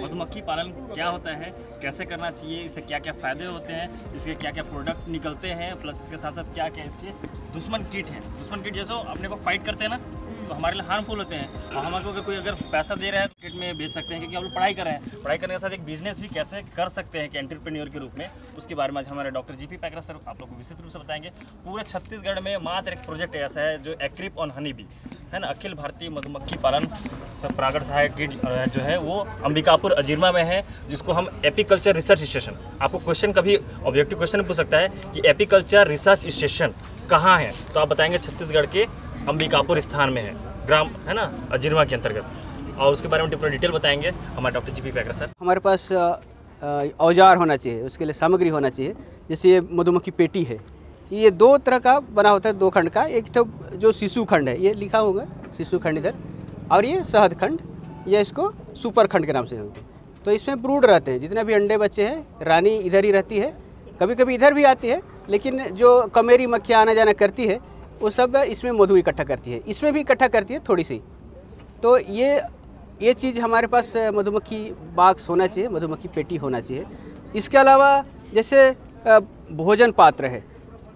मधुमक्खी पालन क्या होता है? कैसे करना चाहिए? इससे क्या क्या फ़ायदे होते हैं? इसके क्या क्या प्रोडक्ट निकलते हैं? प्लस इसके साथ साथ क्या क्या इसके दुश्मन कीट हैं? दुश्मन कीट जैसे अपने को फाइट करते हैं ना तो हमारे लिए हार्मफुल होते हैं। और हमको कोई अगर पैसा दे रहा है तो में बेच सकते हैं, क्योंकि हम लोग पढ़ाई कर रहे हैं। पढ़ाई करने के साथ एक बिज़नेस भी कैसे कर सकते हैं कि एंटरप्रेन्योर के रूप में, उसके बारे में आज हमारे doctor G P Paikra sir आप लोग को विस्तृत रूप से बताएँगे। पूरे छत्तीसगढ़ में मात्र एक प्रोजेक्ट ऐसा है जो एक्रिप ऑन हनी बी है ना? अखिल भारतीय मधुमक्खी पालन प्रागढ़ सहायक किट जो है वो अंबिकापुर, अजीरमा में है, जिसको हम एपीकल्चर रिसर्च स्टेशन आपको क्वेश्चन कभी ऑब्जेक्टिव क्वेश्चन पूछ सकता है कि एपीकल्चर रिसर्च स्टेशन कहाँ है? तो आप बताएँगे छत्तीसगढ़ के अंबिकापुर स्थान में है, ग्राम, है ना? अजीरमा के अंतर्गत। और उसके बारे में पूरा डिटेल बताएँगे। हमारे doctor G P Paikra sir. हमारे पास औज़ार होना चाहिए, उसके लिए सामग्री होना चाहिए, जैसे ये मधुमक्खी पेटी है। ये दो तरह का बना होता है, दो खंड का। एक तो जो शिशु खंड है, ये लिखा होगा शिशु खंड इधर। और ये शहद खंड, या इसको सुपर खंड के नाम से होते हैं। तो इसमें ब्रूड रहते हैं, जितने भी अंडे बच्चे हैं, रानी इधर ही रहती है कभी कभी इधर भी आती है, लेकिन जो कमेरी मक्खियाँ आना जाना करती है, वो सब इसमें मधु इकट्ठा करती है। इसमें भी इकट्ठा करती है थोड़ी सी। तो ये ये चीज़ हमारे पास मधुमक्खी बाक्स होना चाहिए, मधुमक्खी पेटी होना चाहिए। इसके अलावा जैसे भोजन पात्र है,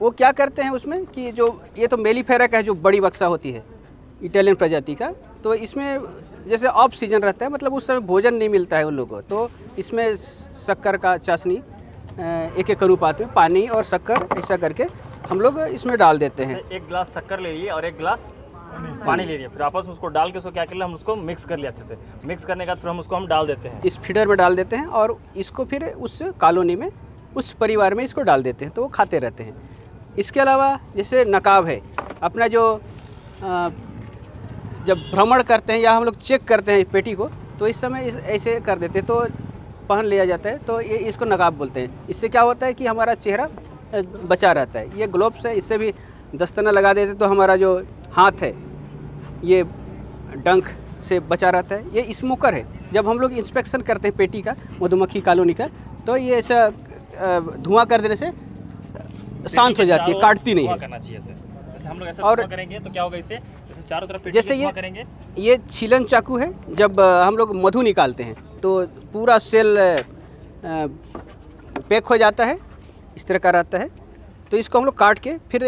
वो क्या करते हैं उसमें कि जो, ये तो मेलीफेरा का है, जो बड़ी बक्सा होती है, इटालियन प्रजाति का तो इसमें जैसे ऑफ़ सीज़न रहता है मतलब उस समय भोजन नहीं मिलता है उन लोगों को तो इसमें शक्कर का चाशनी एक एक अनुपात में पानी और शक्कर ऐसा करके हम लोग इसमें डाल देते हैं। एक गिलास शक्कर ले लिए और एक गिलास पानी। ले लिया। फिर आपस में उसको डाल के उसको क्या कर लिया? हम उसको मिक्स कर लिया अच्छे से। मिक्स करने के बाद फिर हम उसको हम डाल देते हैं। इस फीडर में डाल देते हैं और इसको फिर उस कॉलोनी में उस परिवार में इसको डाल देते हैं। तो वो खाते रहते हैं। इसके अलावा जैसे नकाब है अपना जो अ, जब भ्रमण करते हैं या हम लोग चेक करते हैं पेटी को तो इस समय इस ऐसे कर देते हैं। तो पहन लिया जाता है। तो ये इसको नकाब बोलते हैं। इससे क्या होता है कि हमारा चेहरा बचा रहता है। ये ग्लोब्स है इससे भी दस्ताना लगा देते तो हमारा जो हाथ है। ये डंक से बचा रहता है। ये स्मोकर है। जब हम लोग इंस्पेक्शन करते हैं पेटी का मधुमक्खी कॉलोनी का तो ये ऐसा धुआँ कर देने से शांत हो जाती है काटती नहीं है। करना चाहिए जैसे हम लोग ऐसा और- करेंगे तो क्या होगा इससे? जैसे चारों तरफ़ जैसे ये- करेंगे। ये छीलन चाकू है जब हम लोग मधु निकालते हैं तो पूरा सेल पैक हो जाता है इस तरह का रहता है। तो इसको हम लोग काट के फिर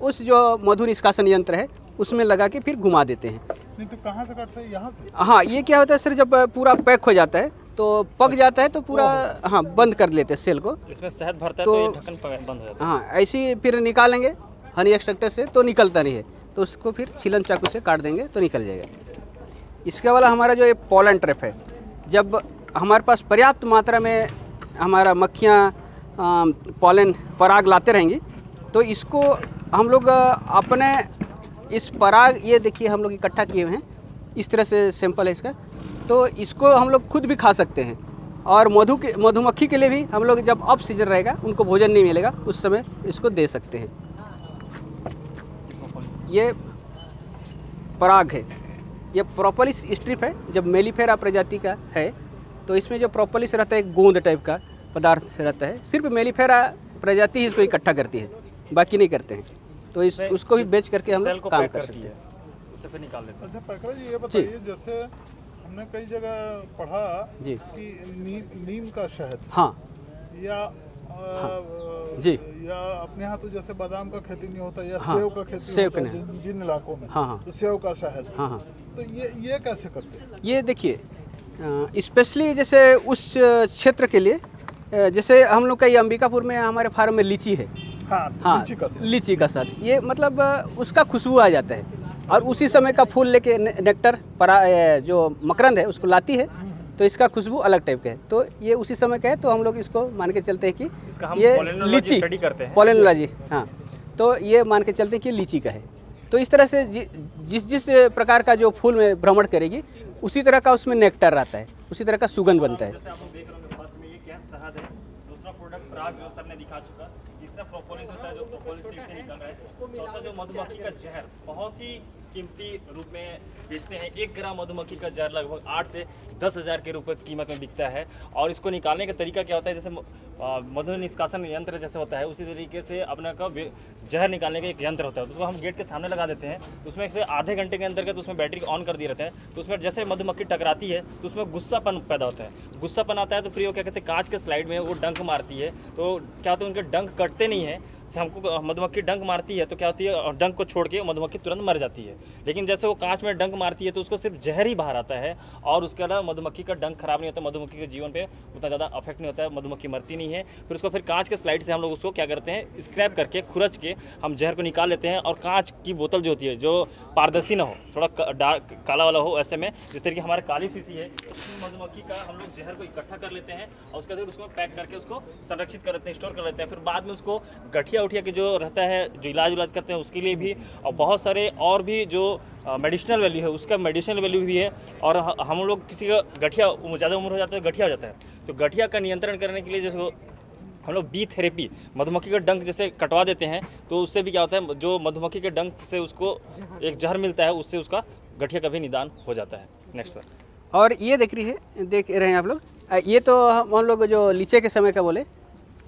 उस जो मधु निष्कासन यंत्र है उसमें लगा के फिर घुमा देते हैं। नहीं तो कहाँ से काटते हैं? यहाँ से? हाँ ये क्या होता है सर जब पूरा पैक हो जाता है तो पक जाता है तो पूरा हाँ बंद कर लेते हैं सेल को। इसमें शहद भरता है तो, तो- ढक्कन बंद हो जाता है। हाँ ऐसी ही फिर निकालेंगे हनी एक्सट्रक्टर से तो निकलता नहीं है। तो उसको फिर छिलन चाकू से काट देंगे तो निकल जाएगा। इसके वाला हमारा जो ये पॉलन ट्रैप है जब हमारे पास पर्याप्त मात्रा में हमारा मक्खियाँ पॉलन पराग लाते रहेंगी तो इसको हम लोग अपने इस पराग, ये देखिए हम लोग इकट्ठा किए हुए हैं। इस तरह से सैंपल है इसका। तो इसको हम लोग खुद भी खा सकते हैं। और मधु के, मधुमक्खी के लिए भी हम लोग जब ऑफ़ सीज़न रहेगा, उनको भोजन नहीं मिलेगा, उस समय इसको दे सकते हैं। ये पराग है। ये प्रोपोलिस स्ट्रिप है, जब मेलीफेरा प्रजाति का है तो इसमें जो प्रोपोलिस रहता है एक गोंद टाइप का पदार्थ रहता है, सिर्फ़ मेलीफेरा प्रजाति ही इसको इकट्ठा करती है, बाकी नहीं करते हैं। तो इस उसको भी बेच करके हम लोग काम कर सकते हैं। उससे फिर निकाल लेते हैं। अच्छा जी ये बताइए जैसे हमने कई जगह पढ़ा जी। कि नी, नीम का शहद। हाँ। या अ, जी। या अपने यहाँ तो जैसे बादाम का खेती नहीं होता या हाँ, सेव का खेती सेव होता है जिन, जिन इलाकों में हाँ, हाँ। तो सेव का शहद। हाँ हाँ। तो ये ये कैसे करते हैं? ये देखिए स्पेशली जैसे उस क्षेत्र के लिए जैसे हम लोग का ये अंबिकापुर में हमारे फार्म में लीची है। हाँ हाँ लीची का लीची का साथ ये मतलब उसका खुशबू आ जाता है। और उसी समय का फूल लेके नेक्टर परा जो मकरंद है उसको लाती है तो इसका खुशबू अलग टाइप का है। तो ये उसी समय का है तो हम लोग इसको मान के चलते हैं कि इसका हम ये लीची करते हैं। पोलेनोलॉजी हाँ। तो ये मान के चलते हैं कि लीची का है। तो इस तरह से जि, जिस जिस प्रकार का जो फूल में भ्रमण करेगी उसी तरह का उसमें नेक्टर रहता है उसी तरह का सुगंध बनता है जैसे आप लोग देख रहे होंगे फ़र्स्ट में ये क्या है शहद है दूसरा प्रोडक्ट प्राग जो सर ने दिखा चुका। तीसरा प्रोपोलिस होता है जो प्रोपोलिस सीड से निकल रहा है। चौथा जो मधुमक्खी का जहर, बहुत ही कीमती रूप में बेचते हैं। एक ग्राम मधुमक्खी का जहर लगभग आठ से दस हज़ार के रुपये कीमत में बिकता है। और इसको निकालने का तरीका क्या होता है? जैसे मधु निष्कासन यंत्र जैसे होता है, उसी तरीके से अपने का जहर निकालने का एक यंत्र होता है। तो उसको हम गेट के सामने लगा देते हैं। तो उसमें फिर आधे घंटे के अंदर तो उसमें बैटरी ऑन कर दिए रहते हैं। तो उसमें जैसे मधुमक्खी टकराती है तो उसमें गुस्सापन पैदा होता है। गुस्सापन आता है तो फिर वो क्या कहते हैं, कांच के स्लाइड में वो डंक मारती है। तो क्या होता है उनके डंक कटते नहीं है जैसे हमको मधुमक्खी डंक मारती है तो क्या होती है डंक को छोड़ के मधुमक्खी तुरंत मर जाती है। लेकिन जैसे वो कांच में डंक मारती है तो उसको सिर्फ़ जहर ही बाहर आता है, और उसके अलावा मधुमक्खी का डंक खराब नहीं होता, मधुमक्खी के जीवन पे उतना ज़्यादा अफेक्ट नहीं होता है, मधुमक्खी मरती नहीं है। फिर उसको फिर कांच के स्लाइड से हम लोग उसको क्या करते हैं स्क्रैप करके, खुरच के हम जहर को निकाल लेते हैं, और कांच की बोतल जो होती है, जो पारदर्शी ना हो, थोड़ा डार्क, काला वाला हो, ऐसे में, जिस तरीके हमारे काली सीसी है, उसमें मधुमक्खी का हम लोग जहर को इकट्ठा कर लेते हैं, और उसके बाद उसको पैक करके उसको संरक्षित कर लेते हैं, स्टोर कर लेते हैं, फिर बाद में उसको गठिया उठिया के जो रहता है, जो इलाज उलाज करते हैं उसके लिए भी, और बहुत सारे और भी जो मेडिसिनल वैल्यू है, उसका मेडिसिनल वैल्यू भी है, और हम लोग किसी का गठिया ज़्यादा उम्र हो जाता है, गठिया हो जाता है। तो गठिया का नियंत्रण करने के लिए जैसे हम लोग बी थेरेपी मधुमक्खी का डंक जैसे कटवा देते हैं तो उससे भी क्या होता है, जो मधुमक्खी के डंक से उसको एक जहर मिलता है, उससे उसका गठिया का भी निदान हो जाता है। नेक्स्ट सर और ये देख रही है, देख रहे हैं आप लोग। ये तो हम लोग जो लीचे के समय का बोले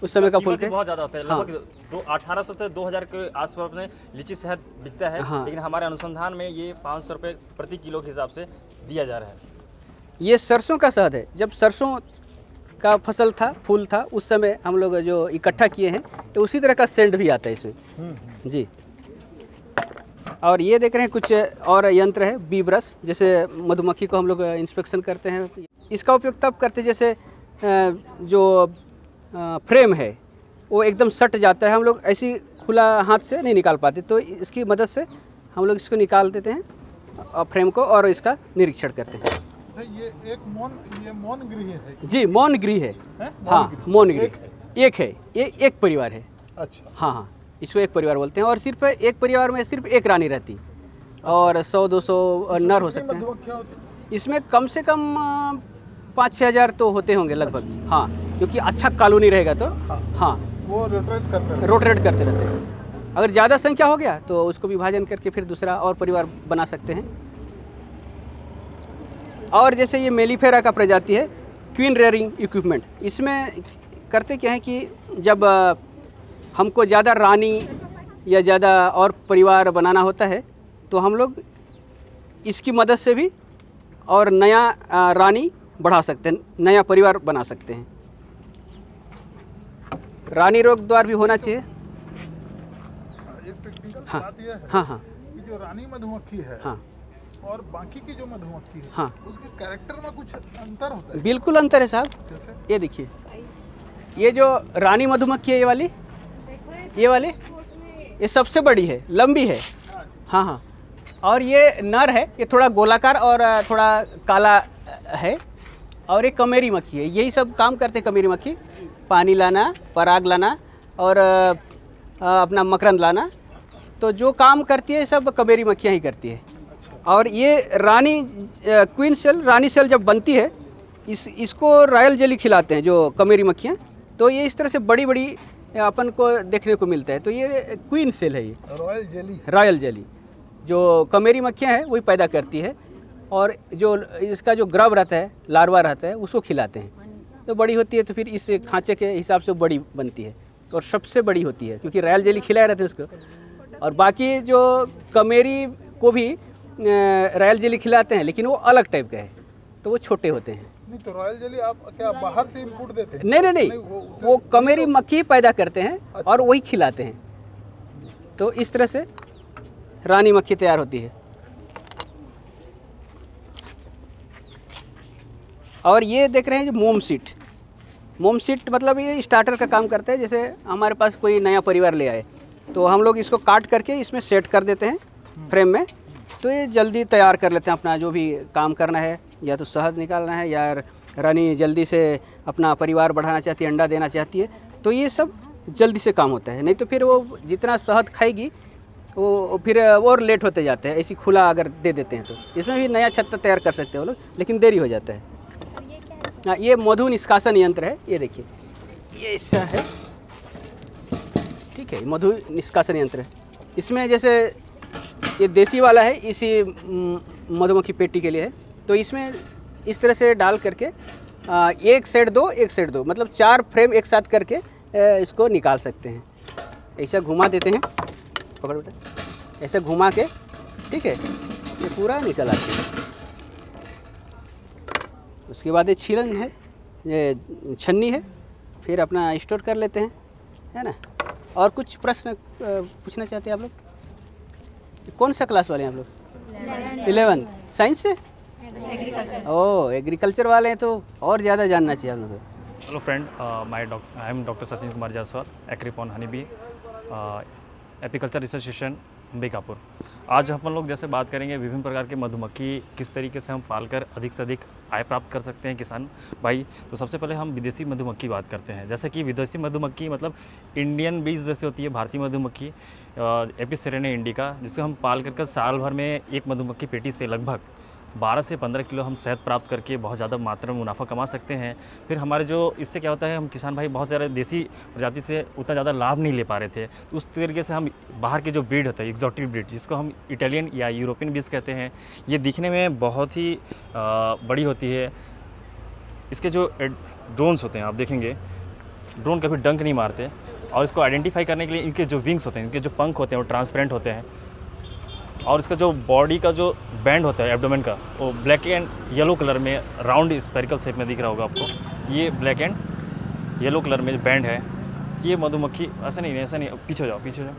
उस समय का फूल के बहुत ज़्यादा होता है। हाँ। दो अठारह सौ से दो हज़ार के आसपास में लीची शहद बिकता है। हाँ। लेकिन हमारे अनुसंधान में ये पाँच सौ रुपये प्रति किलो के हिसाब से दिया जा रहा है। ये सरसों का शहद है। जब सरसों का फ़सल था फूल था उस समय हम लोग जो इकट्ठा किए हैं तो उसी तरह का सेंड भी आता है इसमें। जी। और ये देख रहे हैं कुछ और यंत्र है बी ब्रश जैसे मधुमक्खी को हम लोग इंस्पेक्शन करते हैं। इसका उपयोग तब करते जैसे जो फ्रेम है वो एकदम सट जाता है हम लोग ऐसी खुला हाथ से नहीं निकाल पाते तो इसकी मदद से हम लोग इसको निकाल देते हैं और फ्रेम को और इसका निरीक्षण करते हैं। अच्छा ये एक मौन ये मौन गृह है? जी मौन गृह है। हैं? हाँ मौन गृह। एक है? ये एक परिवार है। अच्छा। हाँ हाँ इसको एक परिवार बोलते हैं और सिर्फ़ एक परिवार में सिर्फ़ एक रानी रहती। और सौ दो सौ नर हो सकते हैं। हैं? इसमें कम से कम पाँच छः हज़ार तो होते होंगे लगभग। हाँ। क्योंकि अच्छा कॉलोनी रहेगा तो। हाँ। हाँ। वो रोटेट करते हैं। रोटेट करते रहते हैं। अगर ज़्यादा संख्या हो गया तो उसको विभाजन करके फिर दूसरा और परिवार बना सकते हैं। और जैसे ये मेलीफेरा का प्रजाति है क्वीन रेयरिंग इक्विपमेंट। इसमें करते क्या है कि जब हमको ज़्यादा रानी या ज़्यादा और परिवार बनाना होता है तो हम लोग इसकी मदद से भी और नया रानी बढ़ा सकते हैं नया परिवार बना सकते हैं। रानी रोग द्वार भी होना चाहिए। हाँ। है हाँ हाँ। जो रानी मधुमक्खी है हाँ। और बाकी की जो मधुमक्खी है हाँ। उसके कैरेक्टर में कुछ अंतर होता है? बिल्कुल अंतर है साहब। ये देखिए। ये जो रानी मधुमक्खी है ये वाली ये वाली ये सबसे बड़ी है लंबी है। हाँ हाँ। और ये नर है ये थोड़ा गोलाकार और थोड़ा काला है। और ये कमेरी मक्खी है। यही सब काम करते हैं कमेरी मक्खी। पानी लाना पराग लाना और अपना मकरंद लाना। तो जो काम करती है सब कमेरी मक्खियाँ ही करती है। और ये रानी क्वीन सेल रानी सेल जब बनती है इस इसको रॉयल जेली खिलाते हैं जो कमेरी मक्खियाँ। तो ये इस तरह से बड़ी बड़ी अपन को देखने को मिलता है। तो ये क्वीन सेल है ये। रॉयल जेली रॉयल जेली जो कमेरी मक्खियाँ हैं वही पैदा करती है। और जो इसका जो ग्रब रहता है लार्वा रहता है उसको खिलाते हैं। तो बड़ी होती है तो फिर इस खांचे के हिसाब से बड़ी बनती है और सबसे बड़ी होती है क्योंकि रॉयल जेली खिलाए रहते हैं उसको। और बाकी जो कमेरी को भी रॉयल जेली खिलाते हैं लेकिन वो अलग टाइप का है तो वो छोटे होते हैं। नहीं तो रॉयल जेली आप क्या बाहर से इंपोर्ट देते हैं? नहीं नहीं नहीं नहीं, वो- वो कमेरी मक्खी पैदा करते हैं अच्छा। और वही खिलाते हैं। तो इस तरह से रानी मक्खी तैयार होती है। और ये देख रहे हैं जो मोम सीट। मोम सीट मतलब ये स्टार्टर का काम करते हैं, जैसे हमारे पास कोई नया परिवार ले आए तो हम लोग इसको काट करके इसमें सेट कर देते हैं फ्रेम में। तो ये जल्दी तैयार कर लेते हैं अपना जो भी काम करना है, या तो शहद निकालना है, या रानी जल्दी से अपना परिवार बढ़ाना चाहती है, अंडा देना चाहती है तो ये सब जल्दी से काम होता है। नहीं तो फिर वो जितना शहद खाएगी, वो फिर और लेट होते जाते हैं, ऐसी खुला अगर दे देते हैं तो। इसमें भी नया छत्ता तैयार कर सकते हैं वो लोग, लेकिन देरी हो जाता है हाँ। ये मधु निष्कासन यंत्र है, ये देखिए। ये ऐसा है। ठीक है मधु निष्कासन यंत्र है। इसमें जैसे ये देसी वाला है, इसी मधुमक्खी पेटी के लिए है। तो इसमें इस तरह से डाल करके एक सेट दो, एक सेट दो मतलब चार फ्रेम एक साथ करके इसको निकाल सकते हैं। ऐसा घुमा देते हैं। पकड़ बेटा। ऐसे घुमा के, ठीक है, ये पूरा निकल आती है। उसके बाद ये छीलन है ये छन्नी है फिर अपना स्टोर कर लेते हैं है ना? और कुछ प्रश्न पूछना चाहते हैं आप लोग? कौन सा क्लास वाले हैं आप लोग? इलेवन साइंस से? ओ एग्रीकल्चर वाले हैं तो और ज़्यादा जानना चाहिए आप लोगों को। Hello friend, uh, my doc- I am Dr. Sachin Kumar Jaswal, Acripon Honeybee, uh, apiculture research station Ambikapur आज हम लोग जैसे बात करेंगे विभिन्न प्रकार के मधुमक्खी, किस तरीके से हम पालकर अधिक से अधिक आय प्राप्त कर सकते हैं किसान भाई? तो सबसे पहले हम विदेशी मधुमक्खी बात करते हैं। जैसे कि विदेशी मधुमक्खी मतलब इंडियन बीज जैसे होती है, भारतीय मधुमक्खी एपिसेरेने इंडिका, जिसको हम पाल कर कर साल भर में एक मधुमक्खी पेटी से लगभग 12 से 15 किलो हम शहद प्राप्त करके बहुत ज़्यादा मात्रा में मुनाफा कमा सकते हैं। फिर हमारे जो इससे क्या होता है, हम किसान भाई बहुत ज़्यादा देसी प्रजाति से उतना ज़्यादा लाभ नहीं ले पा रहे थे। तो उस तरीके से हम बाहर के जो ब्रीड होता है एग्जॉटिक ब्रीड, जिसको हम इटालियन या यूरोपियन बीज कहते हैं, ये दिखने में बहुत ही बड़ी होती है। इसके जो ड्रोन्स होते हैं, आप देखेंगे ड्रोन कभी डंक नहीं मारते। और इसको आइडेंटिफाई करने के लिए इनके जो विंग्स होते हैं, इनके जो पंख होते हैं, वो ट्रांसपेरेंट होते हैं। और इसका जो बॉडी का जो बैंड होता है एब्डोमेन का, वो ब्लैक एंड येलो कलर में राउंड स्पेरिकल शेप में दिख रहा होगा आपको। ये ब्लैक एंड येलो कलर में बैंड है, ये मधुमक्खी, ऐसा नहीं ऐसा नहीं पीछे जाओ पीछे जाओ।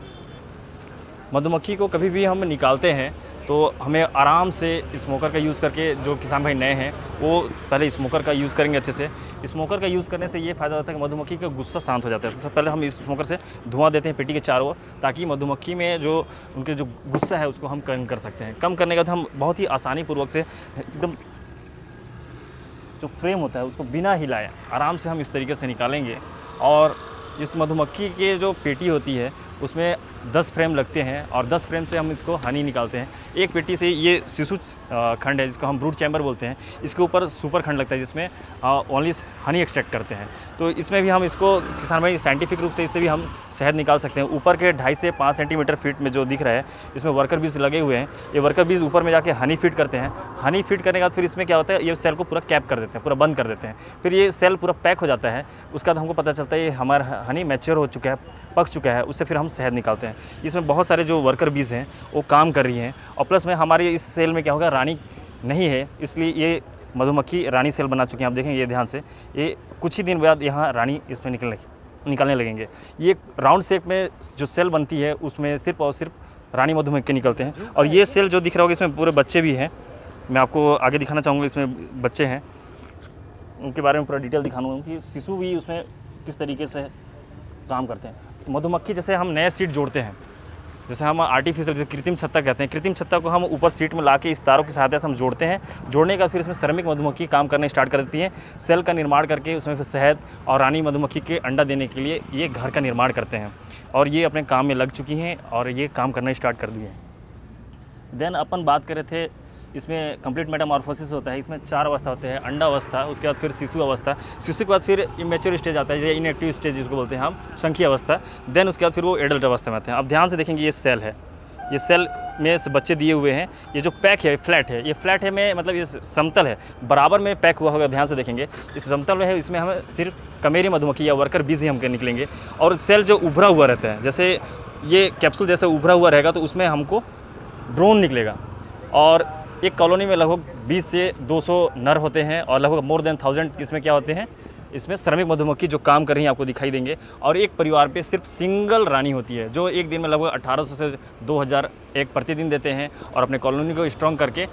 मधुमक्खी को कभी भी हम निकालते हैं तो हमें आराम से स्मोकर का यूज़ करके, जो किसान भाई नए हैं, वो पहले स्मोकर का यूज़ करेंगे अच्छे से। स्मोकर का यूज़ करने से ये फ़ायदा होता है कि मधुमक्खी का गुस्सा शांत हो जाता है। तो सबसे पहले हम स्मोकर से धुआँ देते हैं पेटी के चारों ओर, ताकि मधुमक्खी में जो उनके जो गुस्सा है, उसको हम कम कर सकते हैं। कम करने के बाद हम बहुत ही आसानी पूर्वक से एकदम जो फ्रेम होता है, उसको बिना हिलाए आराम से हम इस तरीके से निकालेंगे। और इस मधुमक्खी के जो पेटी होती है उसमें 10 फ्रेम लगते हैं और 10 फ्रेम से हम इसको हनी निकालते हैं। एक पेटी से ये शिशु खंड है, जिसको हम ब्रूड चैम्बर बोलते हैं, इसके ऊपर सुपर खंड लगता है, जिसमें ओनली हनी एक्सट्रैक्ट करते हैं। तो इसमें भी हम इसको किसान भाई साइंटिफिक रूप से इससे भी हम शहद निकाल सकते हैं। ऊपर के ढाई से पाँच सेंटीमीटर फीट में जो दिख रहा है, इसमें वर्कर बीज लगे हुए हैं। ये वर्कर बीज ऊपर में जाके हनी फीट करते हैं। हनी फीट करने के बाद फिर इसमें क्या होता है, ये सेल को पूरा कैप कर देते हैं, पूरा बंद कर देते हैं। फिर ये सेल पूरा पैक हो जाता है। उसके बाद हमको पता चलता है, ये हमारा हनी मैच्योर हो चुका है, पक चुका है, उससे फिर हम शहद निकालते हैं। इसमें बहुत सारे जो वर्कर बीज हैं, वो काम कर रही हैं। और प्लस में हमारे इस सेल में क्या होगा, रानी नहीं है, इसलिए ये मधुमक्खी रानी सेल बना चुकी हैं, आप देखेंगे ये ध्यान से। ये कुछ ही दिन बाद यहाँ रानी इसमें निकलने निकलने लगेंगे। ये राउंड शेप में जो सेल बनती है, उसमें सिर्फ़ और सिर्फ़ रानी मधुमक्खी निकलते हैं। और ये सेल जो दिख रहा होगा, इसमें पूरे बच्चे भी हैं। मैं आपको आगे दिखाना चाहूँगा, इसमें बच्चे हैं। उनके बारे में पूरा डिटेल दिखाऊँगा कि शिशु भी उसमें किस तरीके से काम करते हैं। तो मधुमक्खी जैसे हम नए सीट जोड़ते हैं जैसे हम आर्टिफिशियल जैसे कृत्रिम छत्ता कहते हैं। कृत्रिम छत्ता को हम ऊपर सीट में ला के इस तारों की सहायता से हम जोड़ते हैं। जोड़ने का फिर इसमें श्रमिक मधुमक्खी काम करने स्टार्ट कर देती हैं। सेल का निर्माण करके उसमें फिर शहद और रानी मधुमक्खी के अंडा देने के लिए ये घर का निर्माण करते हैं। और ये अपने काम में लग चुकी हैं और ये काम करना स्टार्ट कर दिए हैं। देन अपन बात करे थे इसमें कंप्लीट मेटामॉर्फोसिस होता है, इसमें चार अवस्था होते हैं, अंडा अवस्था, उसके बाद फिर शिशु अवस्था, शिशु के बाद फिर इमेच्योर स्टेज आता है ये इनएक्टिव स्टेज जिसको बोलते हैं हम संखी अवस्था देन उसके बाद फिर वो एडल्ट अवस्था में आते हैं। अब ध्यान से देखेंगे ये सेल है। ये सेल में से बच्चे दिए हुए हैं, ये जो पैक है फ्लैट है, ये फ्लैट है में मतलब ये समतल है, बराबर में पैक हुआ होगा, ध्यान से देखेंगे। इस समतल में है, इसमें हमें सिर्फ़ कमेरी मधुमक्खी या वर्कर बीज ही हमके निकलेंगे। और सेल जो उभरा हुआ रहता है, जैसे ये कैप्सूल जैसे उभरा हुआ रहेगा तो उसमें हमको ड्रोन निकलेगा। और एक कॉलोनी में लगभग 20 से 200 नर होते हैं और लगभग मोर देन थाउज़ेंड इसमें क्या होते हैं? इसमें श्रमिक मधुमक्खी जो काम कर रही हैं, आपको दिखाई देंगे। और एक परिवार पे सिर्फ़ सिंगल रानी होती है, जो एक दिन में लगभग 1800 से 2000 एक प्रतिदिन देते हैं और अपने कॉलोनी को स्ट्रॉन्ग करके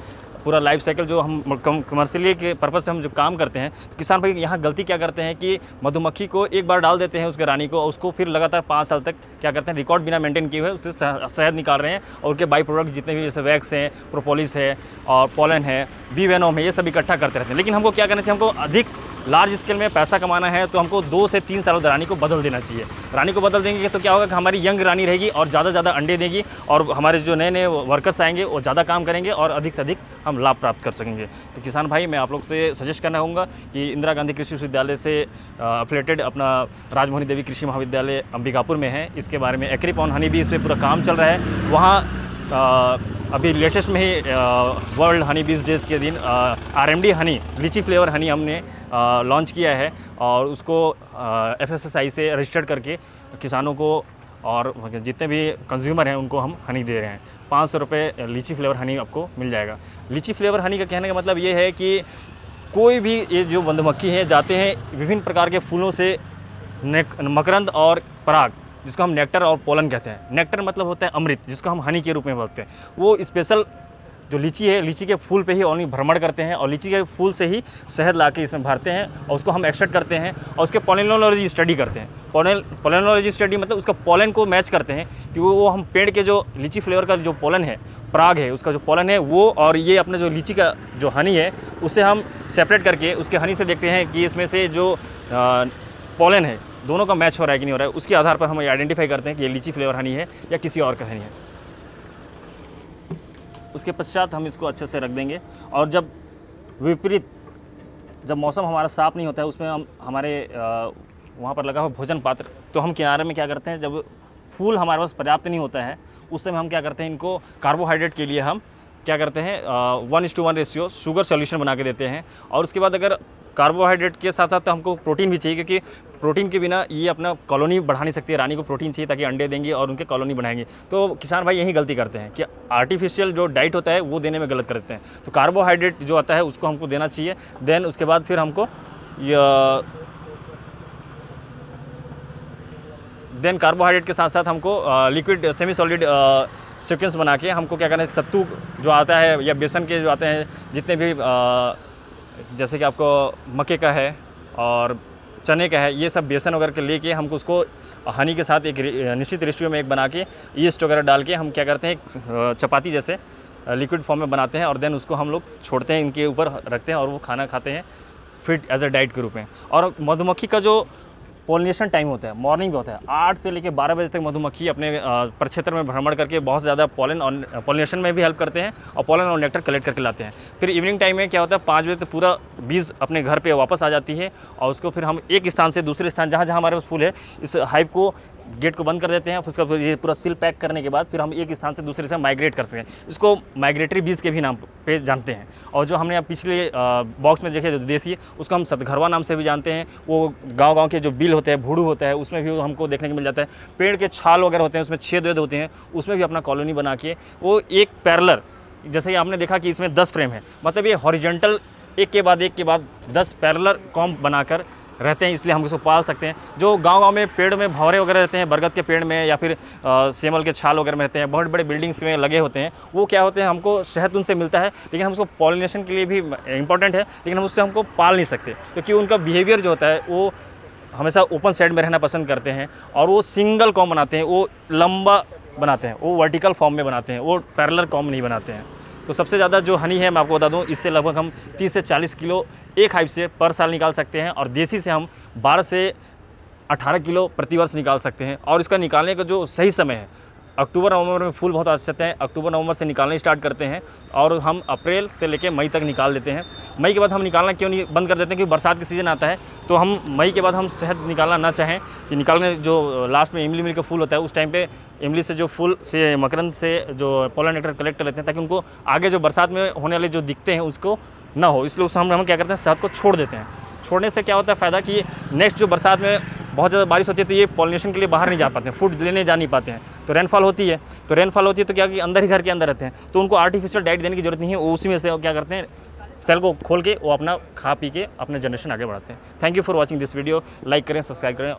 पूरा लाइफ साइकिल जो हम कमर्शियली के पर्पज़ से हम जो काम करते हैं तो किसान भाई यहाँ गलती क्या करते हैं कि मधुमक्खी को एक बार डाल देते हैं उसके रानी को उसको फिर लगातार पाँच साल तक क्या करते हैं रिकॉर्ड बिना मेंटेन किए हुए उससे शह- शहद निकाल रहे हैं और उनके बाई प्रोडक्ट जितने भी जैसे वैक्स हैं प्रोपोलिस है और पोलन है बी वेनोम है, ये सब इकट्ठा करते रहते हैं। लेकिन हमको क्या करना चाहिए, हमको अधिक लार्ज स्केल में पैसा कमाना है तो हमको दो से तीन साल रानी को बदल देना चाहिए। रानी को बदल देंगे तो क्या होगा कि हमारी यंग रानी रहेगी और ज़्यादा ज़्यादा अंडे देगी और हमारे जो नए नए वर्कर्स आएँगे, वो ज़्यादा काम करेंगे और अधिक से अधिक हम लाभ प्राप्त कर सकेंगे। तो किसान भाई, मैं आप लोग से सजेस्ट करना चाहूँगा कि इंदिरा गांधी कृषि विश्वविद्यालय से अफिलेटेड अपना राजमोहनी देवी कृषि महाविद्यालय अंबिकापुर में है। इसके बारे में एक्रीपॉन हनी भी इस पर पूरा काम चल रहा है। वहाँ अभी लेटेस्ट में ही वर्ल्ड हनी बीस डेज़ के दिन आर एम डी हनी लीची फ्लेवर हनी हमने लॉन्च किया है और उसको एफ़ एस एस आई से रजिस्टर्ड करके किसानों को और जितने भी कंज्यूमर हैं उनको हम हनी दे रहे हैं। पाँच सौ रुपये लीची फ्लेवर हनी आपको मिल जाएगा। लीची फ्लेवर हनी का कहने का मतलब ये है कि कोई भी ये जो मधुमक्खी हैं, जाते हैं विभिन्न प्रकार के फूलों से मकरंद और पराग जिसको हम नेक्टर और पोलन कहते हैं। नेक्टर मतलब होता है अमृत, जिसको हम हनी के रूप में बोलते हैं। वो स्पेशल जो लीची है, लीची के फूल पे ही ओनली भ्रमण करते हैं और लीची के फूल से ही शहद ला के इसमें भरते हैं और उसको हम एक्सट्रैक्ट करते हैं और उसके पोलिनोलॉजी स्टडी करते हैं। पोलन पोलिनोलॉजी स्टडी मतलब उसका पोलन को मैच करते हैं कि वो हम पेड़ के जो लीची फ्लेवर का जो पोलन है, पराग है, उसका जो पोलन है, वो और ये अपना जो लीची का जो हनी है, उसे हम सेपरेट करके उसके हनी से देखते हैं कि इसमें से जो पोलन है दोनों का मैच हो रहा है कि नहीं हो रहा है, उसके आधार पर हम आइडेंटिफाई करते हैं कि ये लीची फ्लेवर हनी है या किसी और का हनी है। उसके पश्चात हम इसको अच्छे से रख देंगे और जब विपरीत, जब मौसम हमारा साफ़ नहीं होता है, उसमें हम, हमारे वहाँ पर लगा हुआ भोजन पात्र तो हम किनारे में क्या करते हैं, जब फूल हमारे पास पर्याप्त नहीं होता है, उस समय हम क्या करते हैं, इनको कार्बोहाइड्रेट के लिए हम क्या करते हैं one is to one ratio sugar solution बना के देते हैं। और उसके बाद अगर कार्बोहाइड्रेट के साथ साथ हमको प्रोटीन भी चाहिए, क्योंकि प्रोटीन के बिना ये अपना कॉलोनी बढ़ा नहीं सकती है। रानी को प्रोटीन चाहिए ताकि अंडे देंगे और उनके कॉलोनी बढ़ाएँगे तो किसान भाई यही गलती करते हैं कि आर्टिफिशियल जो डाइट होता है वो देने में गलत करते हैं। तो कार्बोहाइड्रेट जो आता है उसको हमको देना चाहिए। देन उसके बाद फिर हमको देन कार्बोहाइड्रेट के साथ साथ हमको लिक्विड सेमी सॉलिड सिक्वेंस बना के हमको क्या करना है सत्तू जो आता है या बेसन के जो आते हैं जितने भी अ, जैसे कि आपको मक्के का है और चने का है, ये सब बेसन वगैरह के लेके हमको उसको हनी के साथ एक निश्चित रेशियो में एक बना के ईस्ट वगैरह डाल के हम क्या करते हैं चपाती जैसे लिक्विड फॉर्म में बनाते हैं और देन उसको हम लोग छोड़ते हैं, इनके ऊपर रखते हैं और वो खाना खाते हैं फिट एज अ डाइट के रूप में। और मधुमक्खी का जो पोलिनेशन टाइम होता है मॉर्निंग में होता है। आठ से लेकर बारह बजे तक मधुमक्खी अपने प्रक्षेत्र में भ्रमण करके बहुत ज़्यादा पॉलन और पोलिनेशन में भी हेल्प करते हैं और पॉलन और नेक्टर कलेक्ट करके लाते हैं। फिर इवनिंग टाइम में क्या होता है, पाँच बजे तक पूरा बीज अपने घर पर वापस आ जाती है और उसको फिर हम एक स्थान से दूसरे स्थान जहाँ जहाँ हमारे पास फूल है, इस हाइप को गेट को बंद कर देते हैं, फिर उसका ये पूरा सील पैक करने के बाद फिर हम एक स्थान से दूसरे से माइग्रेट करते हैं। इसको माइग्रेटरी बीज के भी नाम पे जानते हैं। और जो हमने पिछले बॉक्स में देखे देसी, उसको हम सतघरवा नाम से भी जानते हैं। वो गाँव गाँव के जो बिल होते हैं, भूड़ू होता है, उसमें भी हमको देखने को मिल जाता है। पेड़ के छाल वगैरह होते हैं, उसमें छेद वेद होते हैं, उसमें भी अपना कॉलोनी बना के वो एक पैरलर जैसे कि आपने देखा कि इसमें दस फ्रेम है। मतलब ये हॉरिजेंटल एक के बाद एक के बाद दस पैरलर कॉम्प बनाकर रहते हैं इसलिए हम इसको पाल सकते हैं। जो गाँव गाँव में पेड़ में भंवरे वगैरह रहते हैं बरगद के पेड़ में या फिर अ, सेमल के छाल वगैरह में रहते हैं बहुत बड़े बिल्डिंग्स में लगे होते हैं वो क्या होते हैं हमको शहद उनसे मिलता है लेकिन हम उसको पॉलिनेशन के लिए भी इंपॉर्टेंट है लेकिन हम उससे हमको पाल नहीं सकते क्योंकि उनका बिहेवियर जो होता है वो हमेशा ओपन साइड में रहना पसंद करते हैं और वो सिंगल कॉम बनाते हैं वो लंबा बनाते हैं वो वर्टिकल फॉर्म में बनाते हैं वो पैरलर कॉम नहीं बनाते हैं। तो सबसे ज़्यादा जो हनी है मैं आपको बता दूँ इससे लगभग हम 30 से 40 किलो एक हाइव से पर साल निकाल सकते हैं और देसी से हम 12 से 18 किलो प्रतिवर्ष निकाल सकते हैं और इसका निकालने का जो सही समय है, अक्टूबर नवंबर में फूल बहुत अच्छे हैं, अक्टूबर नवंबर से निकालने स्टार्ट करते हैं और हम अप्रैल से लेकर मई तक निकाल देते हैं। मई के बाद हम निकालना क्यों नहीं बंद कर देते हैं? क्योंकि बरसात का सीज़न आता है तो हम मई के बाद हम शहद निकालना ना चाहें, कि निकालने जो लास्ट में इमली मिल का फूल होता है, उस टाइम पे इमली से जो फूल से, मकरंद से जो पोलिनेटर कलेक्ट कर लेते हैं, ताकि उनको आगे जो बरसात में होने वाले जो दिखते हैं, उसको ना हो। इसलिए उस हम हम क्या करते हैं शहद को छोड़ देते हैं। छोड़ने से क्या होता है फ़ायदा कि नेक्स्ट जो बरसात में बहुत ज़्यादा बारिश होती है तो ये पॉलिनेशन के लिए बाहर नहीं जा पाते हैं फ़ूड लेने जा नहीं पाते हैं। तो रेनफॉल होती है। तो रेनफॉल होती है तो क्या कि अंदर ही घर के अंदर रहते हैं। तो उनको आर्टिफिशियल डाइट देने की ज़रूरत नहीं है, वो उसी में से क्या करते हैं सेल को खोल के वो अपना खा पी के अपने जनरेशन आगे बढ़ाते हैं। Thank you for watching this video like करें सब्सक्राइब करें।